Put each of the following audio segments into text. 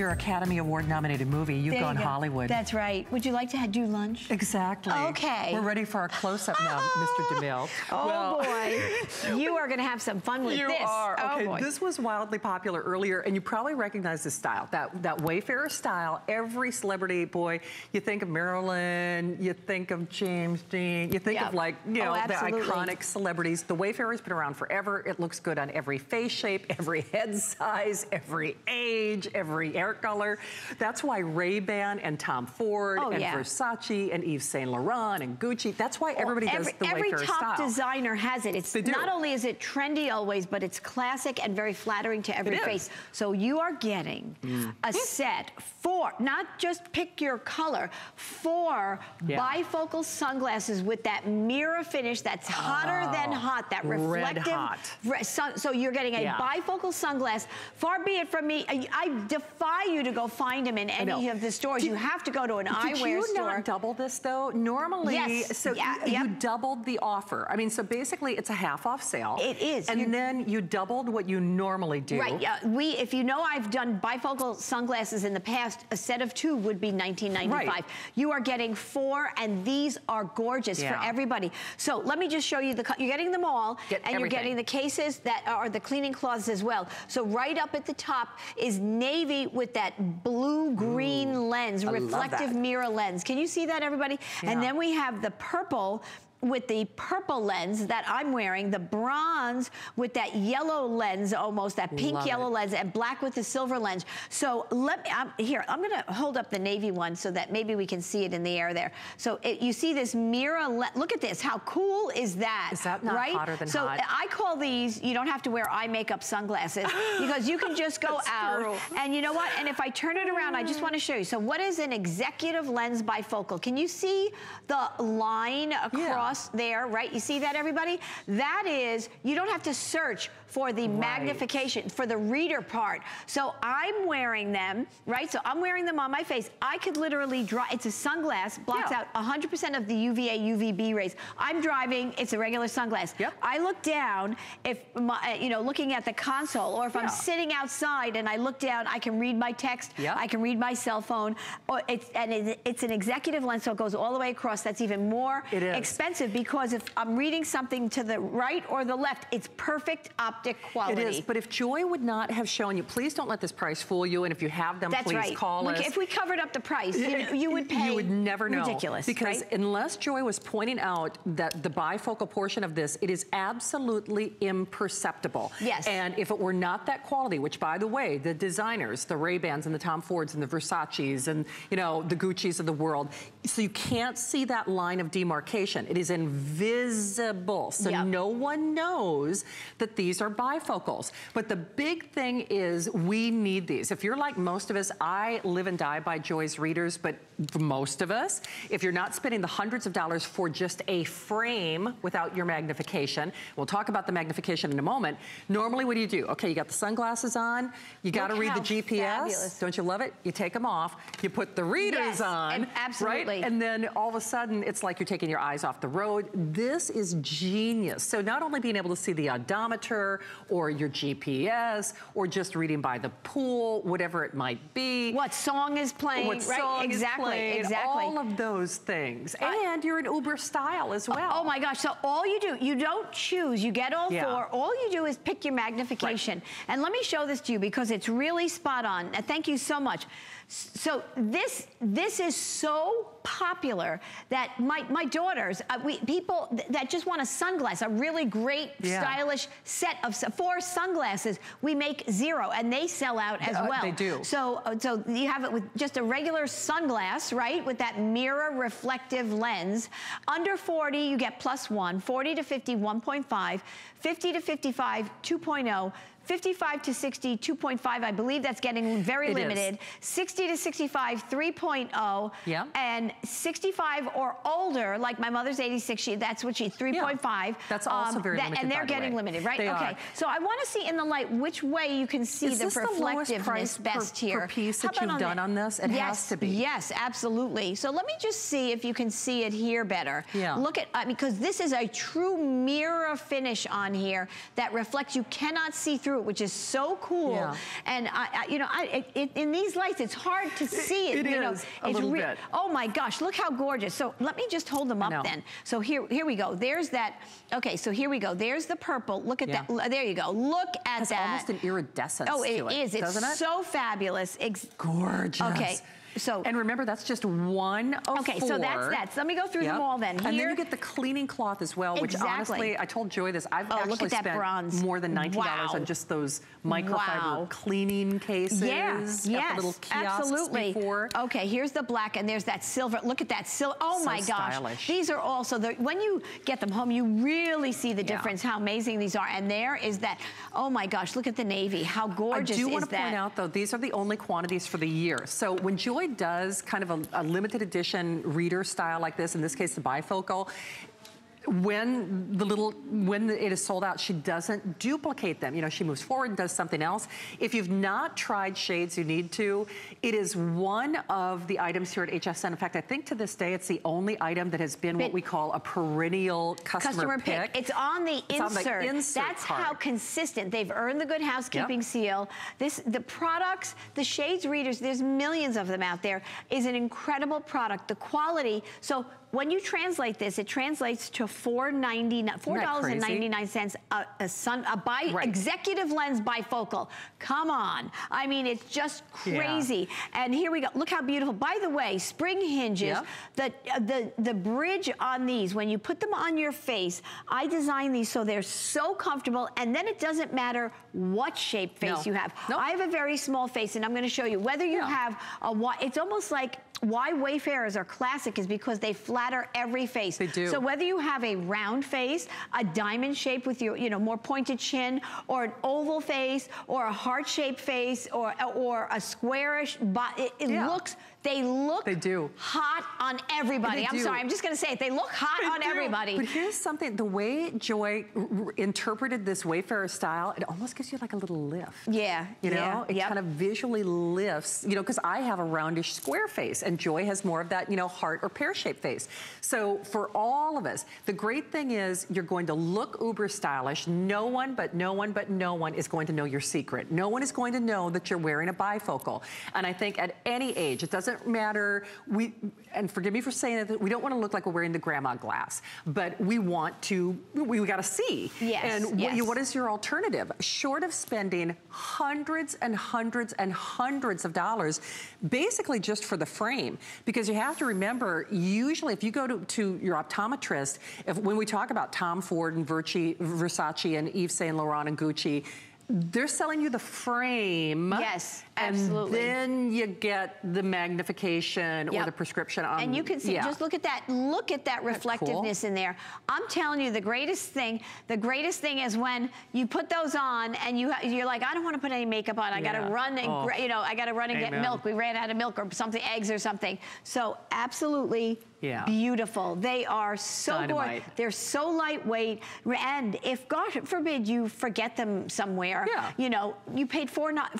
your Academy Award nominated movie, you've there gone you go. Hollywood. That's right. Would you like to do lunch? Exactly. Okay. We're ready for our close-up now, oh, Mr. DeMille. Oh well, boy, you are gonna have some fun with you this. are. Oh, Okay, boy. this was wildly popular earlier, and you probably recognize this style, that, that Wayfarer style. Every celebrity, boy, you think of Marilyn, you think of James Dean, you think Yep. of like, you Oh, know, the iconic celebrities. The Wayfarer's been around forever. It looks good on every face shape, every head size, every age, every hair color. That's why Ray-Ban and Tom Ford Oh, and yeah. Versace and Yves Saint Laurent and Gucci, that's why everybody every, does the every Wayfarer top style. designer has it. It's not only is it trendy always, but it's classic and very flattering to every. Mm. face. So you are getting a set for not just pick your color, four Yeah. bifocal sunglasses with that mirror finish that's hotter than Oh, hot, that reflective. hot. re- sun- so you're getting a Yeah. bifocal sunglass. Far be it from me, I, I defy you to go find them in any of the stores. you have to go to an eyewear store. Did you not double this though? Normally, Yes, so yeah, you, you doubled the offer. I mean, so basically it's a half off sale. It is. And You're- then you doubled what you normally do. Right, yeah, we, if you know I've done bifocal sunglasses in the past, a set of two would be 19.95. Right. You are getting four, and these are gorgeous Yeah. for everybody. So let me just show you the, you're getting them all, Get and you're getting the cases that are the cleaning cloths as well. So right up at the top is navy with that blue-green lens, I reflective mirror lens. Can you see that, everybody? And then we have the purple with the purple lens that I'm wearing, the bronze with that yellow lens almost, that pink Love yellow it. lens, and black with the silver lens. So let me, I'm, here, I'm gonna hold up the navy one so that maybe we can see it in the air there. So it, you see this mirror, look at this, how cool is that? Is that not right? hotter than so hot? I call these, you don't have to wear eye makeup sunglasses because you can just go out true. and you know what? And if I turn it around, I just want to show you. So what is an executive lens bifocal? Can you see the line across there, right? You see that, everybody? That is, you don't have to search for the magnification, for the reader part. So I'm wearing them, right? So I'm wearing them on my face. I could literally draw, it's a sunglass, blocks Yeah. out 100% of the UVA, UVB rays. I'm driving, it's a regular sunglass. Yep. I look down, if my, uh, you know, looking at the console, or if I'm sitting outside and I look down, I can read my text, Yep. I can read my cell phone, or it's, and it, it's an executive lens, so it goes all the way across. That's even more expensive because if I'm reading something to the right or the left, it's perfect optic quality. is, but if Joy would not have shown you, please don't let this price fool you. And if you have them, That's please right. call Look, us. If we covered up the price, you, you would pay You would never know. ridiculous, Because right? unless Joy was pointing out that the bifocal portion of this, it is absolutely imperceptible. Yes. And if it were not that quality, which by the way, the designers, the Ray-Bans and the Tom Fords and the Versaces and, you know, the Gucci's of the world, so you can't see that line of demarcation. It is invisible. So Yep. no one knows that these are bifocals. But the big thing is we need these. If you're like most of us, I live and die by Joy's readers, but most of us, if you're not spending the hundreds of dollars for just a frame without your magnification, we'll talk about the magnification in a moment. Normally, what do you do? Okay, you got the sunglasses on, you gotta Look read the GPS. fabulous. Don't you love it? You take them off, you put the readers Yes, on, absolutely. right? And then all of a sudden, it's like you're taking your eyes off the road. This is genius. So not only being able to see the odometer or your GPS or just reading by the pool, whatever it might be. what song is playing, What right? song exactly, is played, exactly. all of those things. I- and you're an Uber style as well. Oh my gosh, so all you do, you don't choose, you get all Yeah. four, all you do is pick your magnification. And let me show this to you because it's really spot on. Uh, Thank you so much. So this this is so popular that my, my daughters, uh, we, people th- that just want a sunglass, a really great, Yeah. stylish set of four sunglasses, we make zero and they sell out as Uh, well. they do. So, uh, so you have it with just a regular sunglass, right? With that mirror reflective lens. Under 40, you get plus one. 40 to 50, 1.5. 50 to 55, 2.0. 55 to 60, 2.5. I believe that's getting very It is. limited. 60 to 65, 3.0. Yeah. And 65 or older, like my mother's 86, she, that's what she, 3.5. That's also very limited, And they're the getting way. limited, right? They okay. are. So I want to see in the light which way you can see Is the this the reflectiveness price per- best here. per piece that you've on done the- on this? It yes, has to be. Yes, absolutely. So let me just see if you can see it here better. Yeah. Look at, uh, because this is a true mirror finish on here that reflects, you cannot see through through, which is so cool. Yeah. And I, I, you know, I, it, it, in these lights, it's hard to see it. it you know, is, a it's little bit. Oh my gosh, look how gorgeous. So let me just hold them up then. So here, here we go. There's that. Okay, so here we go. There's the purple. Look at Yeah. that. There you go. Look at It's that. It's almost an iridescence Oh, it it, is. It's it? so fabulous. Ex- Gorgeous. Okay, so- And remember, that's just one of Okay, so that's that. So let me go through them all then. And then you get the cleaning cloth as well, which Exactly. honestly, I told Joy this, I've Oh, actually look at that spent bronze. more than ninety dollars Wow. on just those microfiber Wow. cleaning cases Yeah, at yes, the little kiosks absolutely. before. Okay, here's the black, and there's that silver. Look at that silver. Oh So my gosh, stylish. these are also the. When you get them home, you really see the Yeah. difference. How amazing these are. And there is that. Oh my gosh, look at the navy. How gorgeous is that? I do want to point out though, these are the only quantities for the year. So when Joy does kind of a, a limited edition reader style like this, in this case the bifocal, when the little when it is sold out she doesn't duplicate them you know she moves forward and does something else if you've not tried shades you need to it is one of the items here at hsn in fact i think to this day it's the only item that has been what we call a perennial customer, Customer pick. It's on the It's on the insert. insert That's how consistent they've earned the good housekeeping Yep. seal. This the products, the shades readers. There's millions of them out there. Is an incredible product. The quality. So when you translate this, it translates to four ninety nine, four Isn't that dollars and crazy? ninety nine a, a sun a bi Right. executive lens bifocal. Come on, I mean it's just Yeah. crazy. And here we go. Look how beautiful. By the way, spring hinges. The, the, the bridge on these, when you put them on your face, I designed these so they're so comfortable and then it doesn't matter what shape face No. you have. Nope. I have a very small face and I'm gonna show you. Whether you Yeah. have a wide, it's almost like why Wayfarers are classic is because they flatter every face. They do. So whether you have a round face, a diamond shape with your, you know, more pointed chin, or an oval face, or a heart-shaped face, or or a squarish, it, it Yeah. looks, they look They do. hot on everybody. They I'm do. sorry, I'm just gonna say it. They look hot They on do. everybody. But here's something, the way Joy interpreted this Wayfarer style, it almost gives you like a little lift. Yeah, You know, yeah, it yep. kind of visually lifts, you know, because I have a roundish square face and Joy has more of that, you know, heart or pear-shaped face. So for all of us, the great thing is you're going to look uber stylish. No one but no one but no one is going to know your secret. No one is going to know that you're wearing a bifocal. And I think at any age, it doesn't matter, we, and forgive me for saying it, we don't want to look like we're wearing the grandma glass, but we want to, we, we got to see. Yes, And what, you, yes. what is your alternative? Short of spending hundreds and hundreds and hundreds of dollars, basically just for the frame. Because you have to remember, usually if you go to, to your optometrist, if, when we talk about Tom Ford and Versace and Yves Saint Laurent and Gucci, they're selling you the frame. Yes, and absolutely. then you get the magnification or the prescription on. and you can see, yeah. just look at that, look at that that cool? reflectiveness in there. I'm telling you, the greatest thing, the greatest thing is when you put those on and you, you're like, I don't want to put any makeup on. I got to run and, Oh. you know, I got to run and get milk. We ran out of milk or something, eggs or something. So absolutely Yeah. beautiful. They are so gorgeous. They're so lightweight. And if God forbid you forget them somewhere, Yeah. you know, you paid four not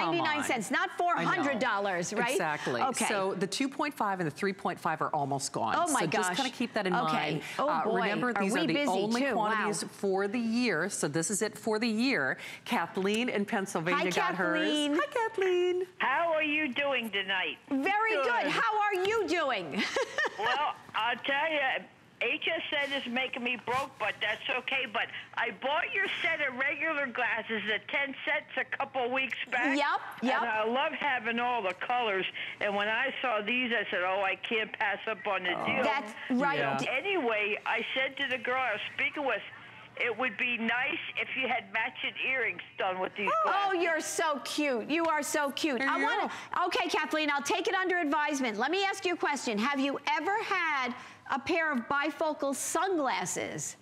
four dollars and Yeah, come ninety nine cents, not four I know. hundred dollars, right? Exactly. Okay. So the 2.5 and the 3.5 are almost gone. Oh, my so gosh. just kind of keep that in Okay. mind. Uh, Oh, boy. Remember, Are these we are the busy, only too? quantities Wow. for the year. So this is it for the year. Kathleen in Pennsylvania Hi, got Kathleen. hers. Hi, Kathleen. How are you doing tonight? Very good. Good. How are you doing? well, I'll tell you, HSN is making me broke, but that's okay. But I bought your set of regular glasses at 10 cents a couple weeks back. Yep, yep. And I love having all the colors. And when I saw these, I said, oh, I can't pass up on the oh. deal. That's right. Yeah. Anyway, I said to the girl I was speaking with, it would be nice if you had matching earrings done with these oh, glasses. Oh, you're so cute. You are so cute. There I want to. Okay, Kathleen, I'll take it under advisement. Let me ask you a question. Have you ever had a pair of bifocal sunglasses?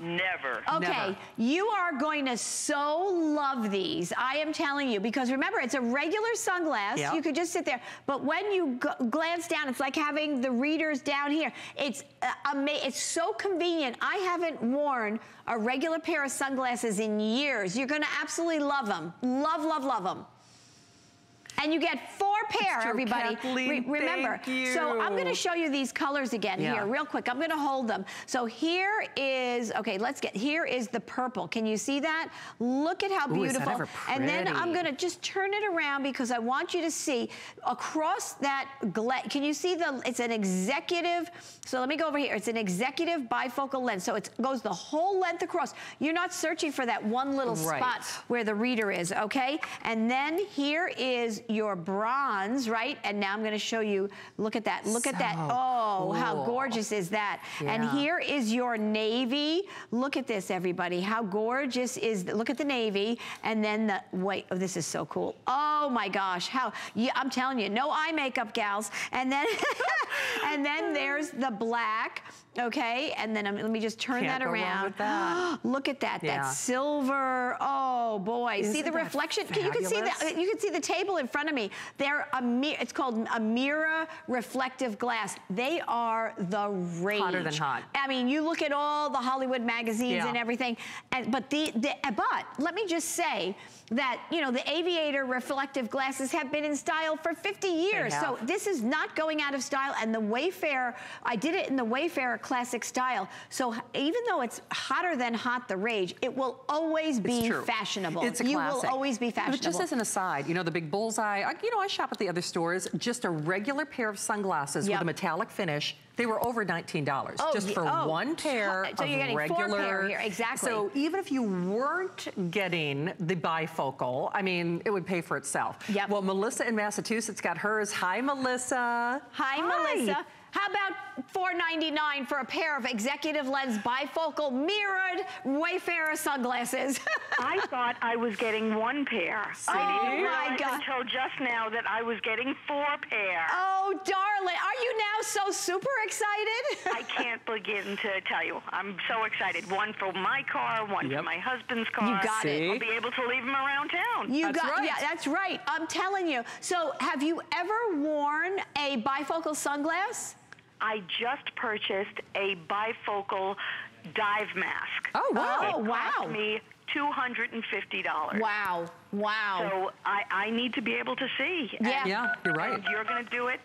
Never. Okay, Never. you are going to so love these. I am telling you because remember, it's a regular sunglass. Yep. You could just sit there, but when you g- glance down, it's like having the readers down here. It's uh, It's so convenient. I haven't worn a regular pair of sunglasses in years. You're going to absolutely love them. Love, love, love them. And you get four pair, everybody. Kathleen, remember. thank So I'm gonna show you these colors again Yeah. here, real quick. I'm gonna hold them. So here is, okay, let's get, here is the purple. Can you see that? Look at how Ooh, beautiful. And then I'm gonna just turn it around because I want you to see across that, can you see the, it's an executive, so let me go over here. It's an executive bifocal lens. So it goes the whole length across. You're not searching for that one little Right. spot where the reader is, okay? And then here is your bronze, right? And now I'm gonna show you, look at that, look at that. So Oh, how gorgeous is that? And here is your navy. Look at this, everybody. How gorgeous is, the, look at the navy. And then the, wait, oh, this is so cool. Oh my gosh, how, yeah, I'm telling you, no eye makeup, gals. And then, and then there's the black, okay? And then um, let me just turn Can't that around. with that. look at that, Yeah. that silver, oh boy. see Isn't the reflection? Can- You can see that, fabulous? you can see the table in front of me. They're a it's called a mirror reflective glass. They are the rage. Hotter than hot. I mean, you look at all the Hollywood magazines Yeah. and everything, and but the, the but let me just say that you know the aviator reflective glasses have been in style for 50 years. So this is not going out of style. And the Wayfarer, I did it in the Wayfarer classic style. So even though it's hotter than hot, the rage, it will always be fashionable. It's a you classic. will always be But fashionable. just as an aside, you know, the big bullseye, I, you know, I shop at the other stores, just a regular pair of sunglasses Yep. with a metallic finish, they were over $19 Oh, just for oh, one pair so of you're getting four regular. pair here, exactly. So even if you weren't getting the bifocal, I mean, it would pay for itself. Yep. Well, Melissa in Massachusetts got hers. Hi, Melissa. Hi, Melissa. How about $4.99 for a pair of executive lens bifocal mirrored Wayfarer sunglasses? I thought I was getting one pair. Oh, I my didn't realize God. until just now that I was getting four pair. oh, darling. Are you now so super excited? I can't begin to tell you. I'm so excited. One for my car, one Yep. for my husband's car. You got it. I'll be able to leave them around town. You That's got right. yeah, that's right. I'm telling you. So, have you ever worn a bifocal sunglass? I just purchased a bifocal dive mask. Oh, wow. Oh, It wow. cost me $250. Wow. Wow. So I, I need to be able to see. Yeah. And- Yeah, you're right. and you're going to do it.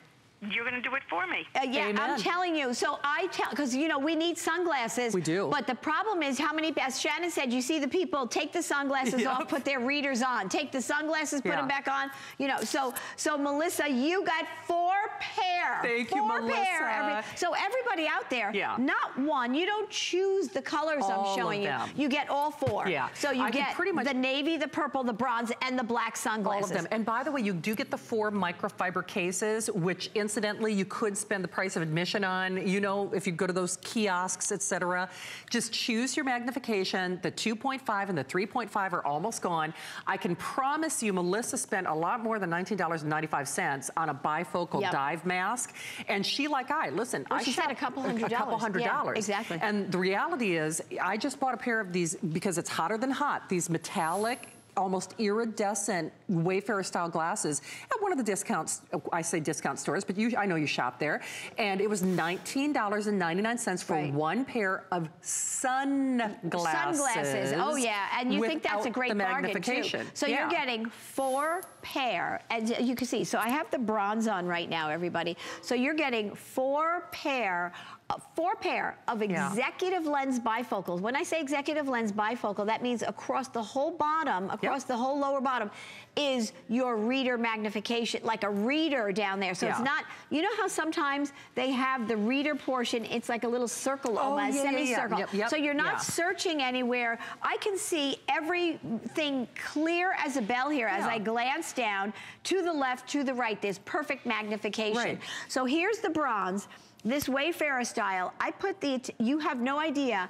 You're going to do it for me. Uh, yeah, I'm telling you. So I tell, because you know we need sunglasses. We do. But the problem is how many. As Shannon said, you see the people take the sunglasses Yep. off, put their readers on, take the sunglasses, put Yeah. them back on. You know. So so Melissa, you got four pair. Thank you, four Pair every, so everybody out there, Yeah. not one. You don't choose the colors All I'm showing you. them. You get all four. Yeah. So you I get pretty much- the navy, the purple, the bronze, and the black sunglasses. All of them. And by the way, you do get the four microfiber cases, which incidentally you could spend the price of admission on. You know, if you go to those kiosks, etc. just choose your magnification. The 2.5 and the 3.5 are almost gone. I can promise you, Melissa spent a lot more than $19.95 on a bifocal Yep. dive mask. And she, like I, listen, Well, I a couple hundred A couple hundred Yeah, dollars. exactly. And the reality is, I just bought a pair of these because it's hotter than hot. These metallic almost iridescent Wayfarer style glasses at one of the discounts, I say discount stores, but you, I know you shop there. And it was $19.99 for Right. one pair of sunglasses. Sunglasses. Oh yeah, and you think that's a great the bargain too. So Yeah. you're getting four pair, and you can see. So I have the bronze on right now, everybody. So you're getting four pair. uh, Four pair of Yeah. executive lens bifocals. When I say executive lens bifocal, that means across the whole bottom, across the whole lower bottom, is your reader magnification, like a reader down there. So it's not, you know how sometimes they have the reader portion, it's like a little circle, Oh, almost, yeah, yeah, yeah. Yep, yep, so you're not yeah. searching anywhere. I can see everything clear as a bell here as I glance down to the left, to the right. There's perfect magnification. Right. So here's the bronze, this Wayfarer style. I put the, you have no idea.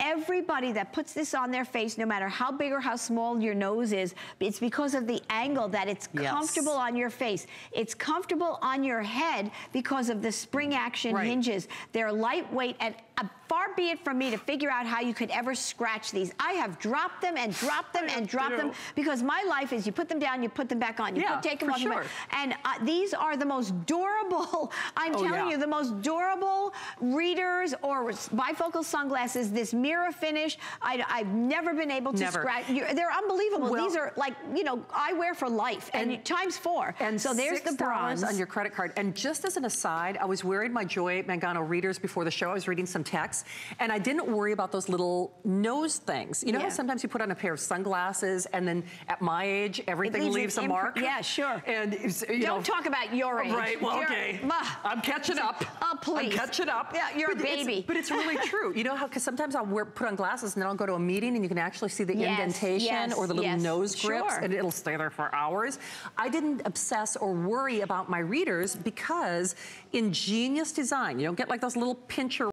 Everybody that puts this on their face, no matter how big or how small your nose is, it's because of the angle that it's Yes. comfortable on your face. It's comfortable on your head because of the spring action Right. hinges. They're lightweight and a far be it from me to figure out how you could ever scratch these. I have dropped them and dropped them and dropped them because my life is you put them down, you put them back on. You Yeah, put, take them off. sure. And uh, these are the most durable, I'm Oh, telling yeah. you, the most durable readers or bifocal sunglasses. This mirror finish, I, have never been able to Never. scratch. they're unbelievable. Well- these are like, you know, I wear for life and, And- times four. And so there's the bronze. on your credit card. And just as an aside, I was wearing my Joy Mangano readers before the show. I was reading some text, and I didn't worry about those little nose things. You know Yeah. how sometimes you put on a pair of sunglasses, and then at my age, everything leaves leaves a mark. yeah, sure. And it's, you Don't know, talk about your age. Right, well, You're- okay. Ah. I'm catching up. Oh, please. I'm catching up. Yeah, you're a But it's- baby. But it's really true. You know how, because sometimes I'll wear, put on glasses and then I'll go to a meeting and you can actually see the Yes, indentation yes, or the little yes, nose grips sure. and it'll stay there for hours. I didn't obsess or worry about my readers because ingenious design, you don't get like those little pincher